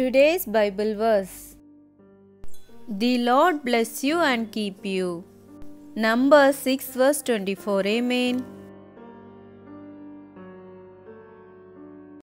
Today's Bible verse The Lord bless you and keep you. Number 6 verse 24 Amen.